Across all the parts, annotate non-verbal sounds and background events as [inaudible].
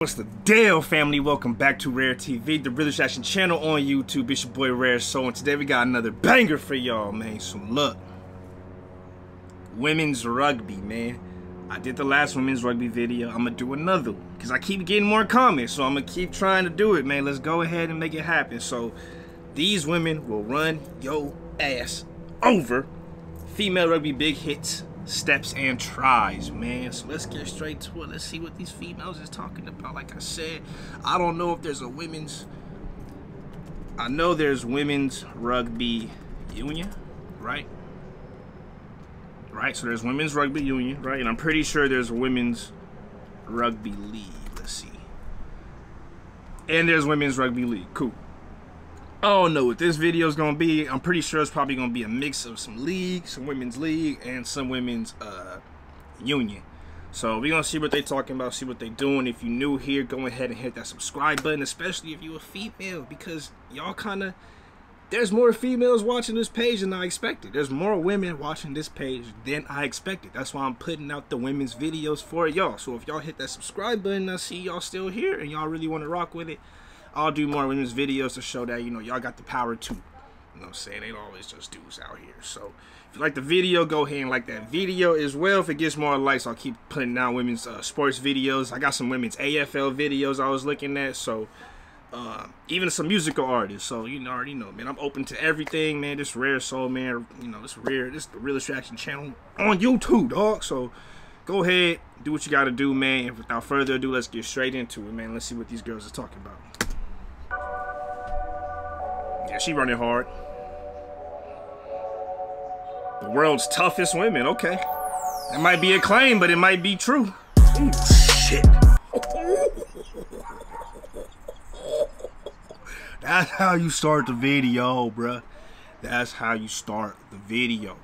What's the deal, family? Welcome back to Rare TV, the British Action channel on YouTube. It's your boy Rare Soul, and today we got another banger for y'all, man. So look, women's rugby, man. I did the last women's rugby video. I'm gonna do another one because I keep getting more comments, so I'm gonna keep trying to do it, man. Let's go ahead and make it happen. So these women will run yo ass over. Female rugby big hits steps and tries, man. So let's get straight to it. Let's see what these females is talking about. Like I said, I don't know if there's a women's. I know there's women's rugby union, right? Right. So there's women's rugby union, right? And I'm pretty sure there's women's rugby league. Let's see. And there's women's rugby league. Cool. I don't know what this video is going to be. I'm pretty sure it's probably going to be a mix of some league, some women's league, and some women's uh, union. So we're going to see what they're talking about, see what they're doing. If you're new here, go ahead and hit that subscribe button, especially if you're a female, because y'all kind of, there's more females watching this page than I expected. There's more women watching this page than I expected. That's why I'm putting out the women's videos for y'all. So if y'all hit that subscribe button, I see y'all still here and y'all really want to rock with it, I'll do more women's videos to show that, you know, y'all got the power too. You know what I'm saying? Ain't always just dudes out here. So, if you like the video, go ahead and like that video as well. If it gets more likes, I'll keep putting out women's uh, sports videos. I got some women's AFL videos I was looking at. So, uh, even some musical artists. So, you already know, man. I'm open to everything, man. This Rare Soul, man. You know, this Rare, this the Real Attraction channel on YouTube, dog. So, go ahead, do what you got to do, man. And without further ado, let's get straight into it, man. Let's see what these girls are talking about. Yeah, she running hard. The world's toughest women. Okay. That might be a claim, but it might be true. Ooh, shit. [laughs] That's how you start the video, bruh. That's how you start the video.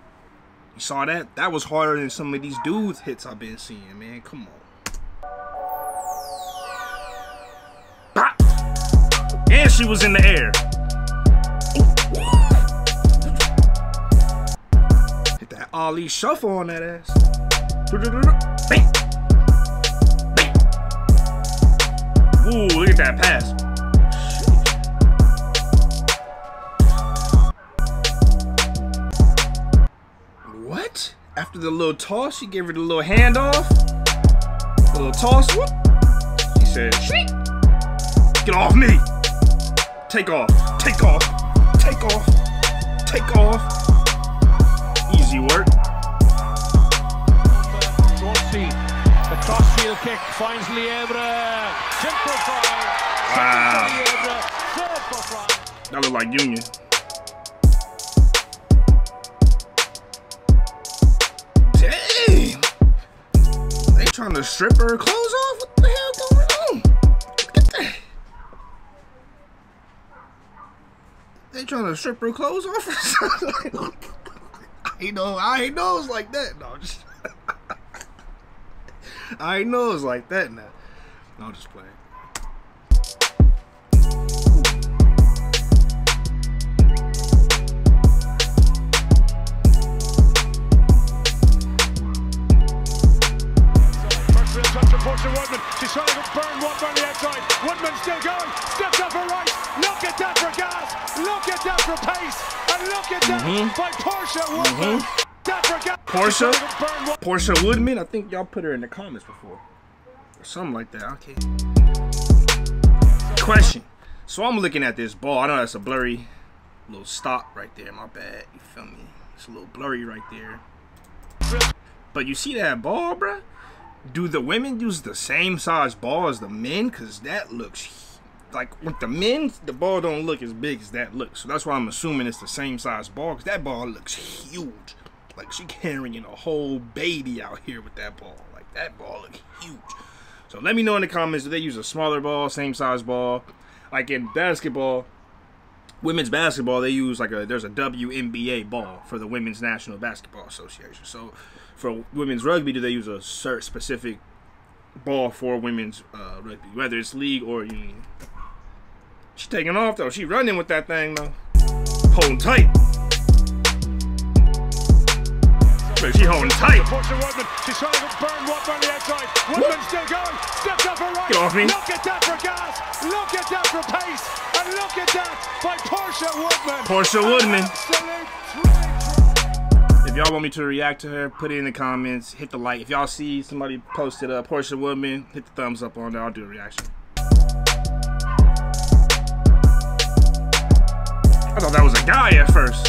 You saw that? That was harder than some of these dudes hits I've been seeing, man. Come on. And she was in the air. Ali shuffle on that ass. Ooh, look at that pass. What? After the little toss, she gave her the little handoff. A little toss. Whoop. She said, Shriek. Get off me. Take off. Take off. Take off. Take off. Easy work. The crossfield kick finds Lievre. Simple. Wow. Lievre, third for France. That look like Union. Damn. They trying to strip her clothes off? What the hell going on? Look at that. They trying to strip her clothes off? [laughs] I know, I ain't know it's like that. No, just [laughs] I ain't know it's like that now. No, I'm just playing. Woodman. She's trying to burn Woodman on the outside. Woodman still going. Steps up right. Look at that for gas. Look at that for pace. And look at that mm-hmm. Portia Woodman. Mm-hmm. That for gas. Portia? She's trying to burn Woodman. Portia Woodman, I think y'all put her in the comments before. Or something like that. Okay. Question. So I'm looking at this ball. I know that's a blurry little stop right there. My bad. You feel me? It's a little blurry right there. But you see that ball, bruh? Do the women use the same size ball as the men? Because that looks like with the men, the ball don't look as big as that looks. So that's why I'm assuming it's the same size ball. Because that ball looks huge. Like she carrying a whole baby out here with that ball. Like that ball look huge. So let me know in the comments, do they use a smaller ball, same size ball? Like in basketball, women's basketball, they use like a there's a WNBA ball for the Women's National Basketball Association. So for women's rugby, do they use a certain specific ball for women's uh, rugby, whether it's league or union? She taking off though. She running with that thing though, holding tight. She holding tight. Portia Woodman. She's trying to burn Woodman on the outside. Woodman still going. Steps up her right. Get off me. Look at that for gas. Look at that for pace. And look at that by Portia Woodman. Portia Woodman. If y'all want me to react to her, put it in the comments. Hit the like. If y'all see somebody posted uh, Portia Woodman, hit the thumbs up on there. I'll do a reaction. I thought that was a guy at first.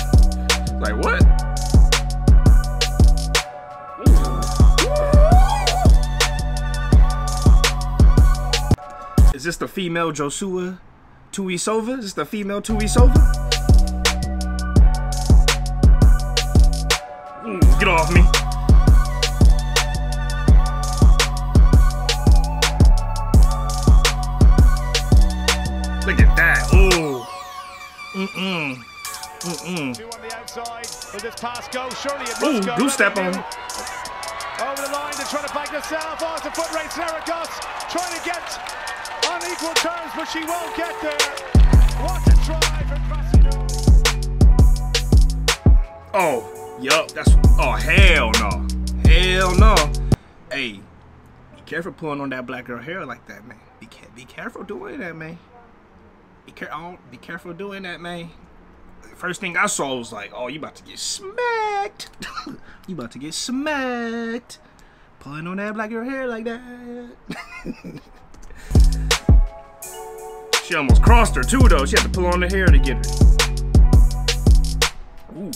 Like what? Is this the female Joshua Tuisova? Is this the female Tuisova? Ooh, get off me. Look at that. Ooh. Mm-mm. Mm-mm. Two on the outside. Will this pass go? Surely it Ooh, go. do step on. Over the line, they're trying to back herself. Oh, it's a foot race. Saragos trying to get on equal terms, but she won't get there. What a try for Cressida. Oh, yup. That's oh hell no. Hell no. Hey, be careful pulling on that black girl hair like that, man. Be be careful doing that, man. Be care oh, be careful doing that, man. First thing I saw was like, oh, you about to get smacked. [laughs] you about to get smacked. Pulling on that black girl hair like that. [laughs] she almost crossed her too, though. She had to pull on the hair to get her. Ooh.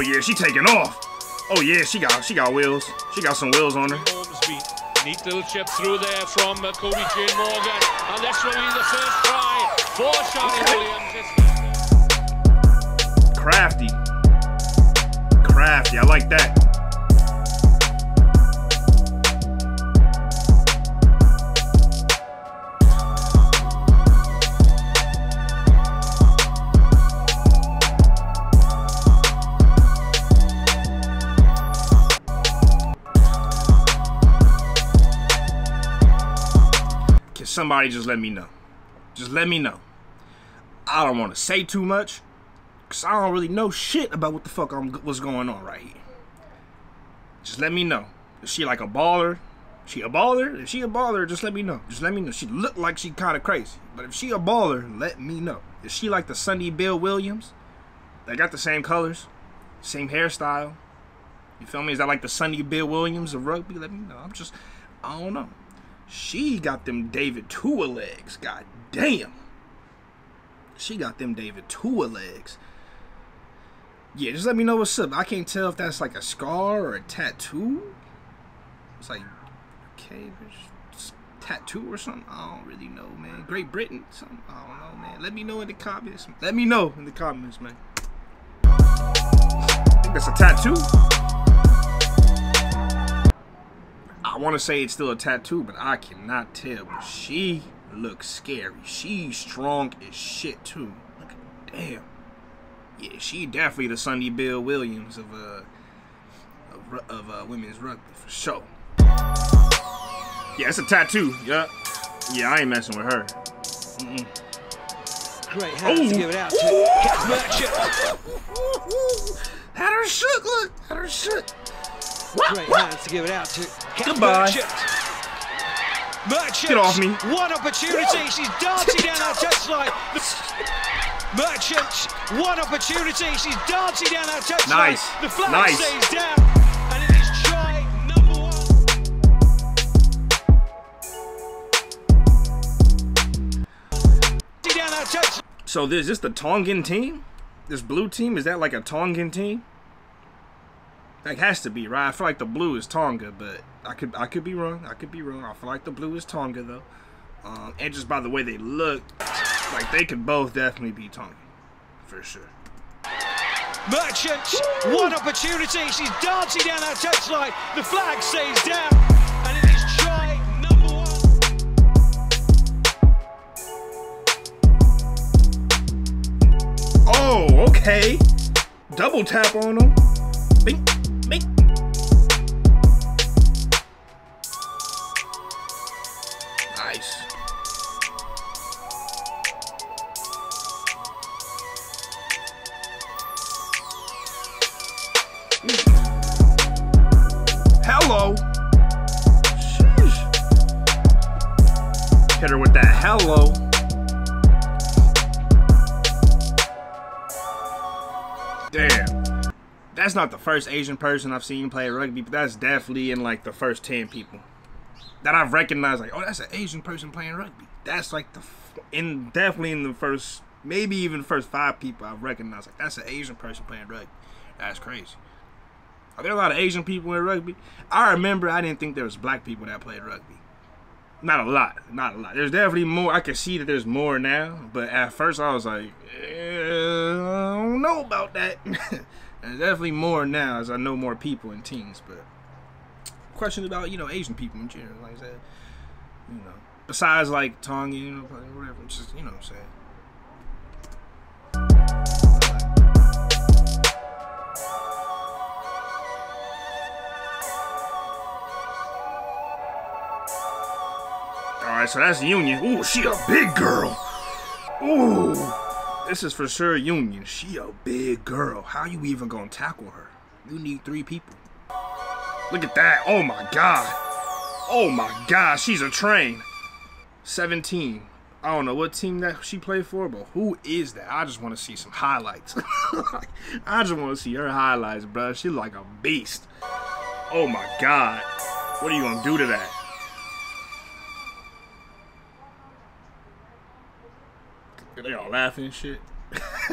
Oh yeah, she taking off. Oh yeah, she got she got wheels. She got some wheels on her. Neat little chip through there from uh, Cody Jane Morgan. And this will be the first try for Charlie Williams. Crafty. Crafty. I like that. Somebody just let me know? Just let me know. I don't want to say too much, cause I don't really know shit about what the fuck I'm, what's going on right here. Just let me know. Is she like a baller? She a baller? If she a baller, just let me know. Just let me know. She look like she kind of crazy, but if she a baller, let me know. Is she like the Sonny Bill Williams? They got the same colors, same hairstyle. You feel me? Is that like the Sonny Bill Williams of rugby? Let me know. I'm just, I don't know. She got them David Tua legs. God damn. She got them David Tua legs. Yeah, just let me know what's up. I can't tell if that's like a scar or a tattoo. It's like, okay, tattoo or something. I don't really know, man. Great Britain, something. I don't know, man. Let me know in the comments. Let me know in the comments, man. I think that's a tattoo. Want to say it's still a tattoo, but I cannot tell. But she looks scary. She's strong as shit too. Look at damn. Yeah, she definitely the Sonny Bill Williams of uh of, of uh, women's rugby for sure. Yeah, it's a tattoo. Yeah, yeah, I ain't messing with her. Mm-mm. Great hands to give it out to. [laughs] Had her shook. Look, had her shook. Great hands to give it out to Kat Goodbye. Merchant. Merchant. Get off me. One opportunity. She's dancing down that touchline. Merchant. One opportunity. She's dancing down that touchline. Nice. The flag Nice. stays down. And it is try number one. Down that touchline. So this is this the Tongan team? This blue team is that like a Tongan team? That has to be right. I feel like the blue is Tonga, but I could I could be wrong. I could be wrong. I feel like the blue is Tonga though, um, and just by the way they look, like they could both definitely be Tonga, for sure. Merchant, one opportunity. She's dancing down that touchline. The flag stays down. And it is try number one. Oh, okay. Double tap on him. Bink, Nice. Mm. Hello. Sheesh. Hit her with that hello. Damn. That's not the first Asian person I've seen play rugby, but that's definitely in like the first 10 people that I've recognized. Like, oh, that's an Asian person playing rugby. That's like the, in definitely in the first, maybe even first five people I've recognized. Like, that's an Asian person playing rugby. That's crazy. Are there a lot of Asian people in rugby? I remember I didn't think there was black people that played rugby. Not a lot, not a lot. There's definitely more. I can see that there's more now, but at first I was like, eh, I don't know about that. [laughs] there's definitely more now as I know more people in teams, but questions about you know Asian people in general, like that. You know, besides like Tonga, you know, whatever. Just you know what I'm saying. All right, so that's Union. Ooh, she a big girl. Ooh, this is for sure Union. She a big girl. How you even gonna tackle her? You need three people. Look at that. Oh my god. Oh my god, she's a train. 17. I don't know what team that she played for, but who is that? I just want to see some highlights. [laughs] I just want to see her highlights, bro. She's like a beast. Oh my god. What are you gonna do to that? They all laughing shit. [laughs]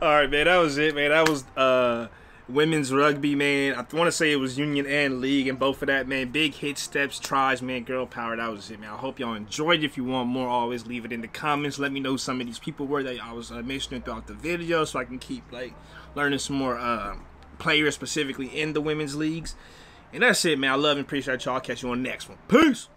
all right, man. That was it, man. That was uh women's rugby, man. I want to say it was Union and League, and both of that, man. Big hit steps, tries, man. Girl power. That was it, man. I hope y'all enjoyed. If you want more, always leave it in the comments. Let me know some of these people were that I was uh, mentioning throughout the video, so I can keep like learning some more uh, players specifically in the women's leagues. And that's it, man. I love and appreciate y'all. Catch you on the next one. Peace.